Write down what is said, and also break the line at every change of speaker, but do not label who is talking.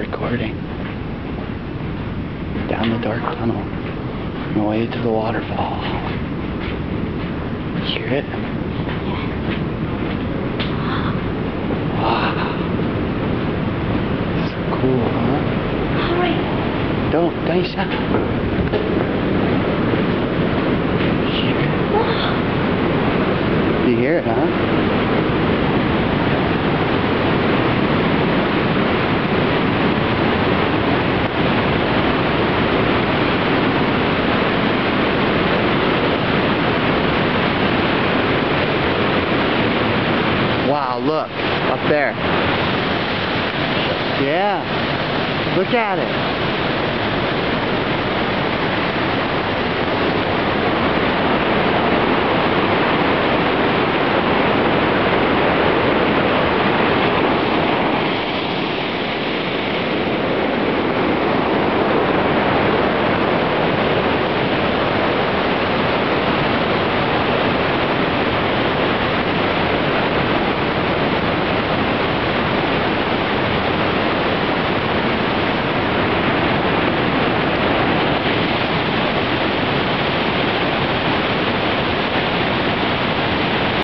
recording. Down the dark tunnel. On the way to the waterfall. Hear it? Wow. So cool, huh?
Hurry.
Don't, Daisha. You hear it, huh? Look, up there. Yeah, look at it.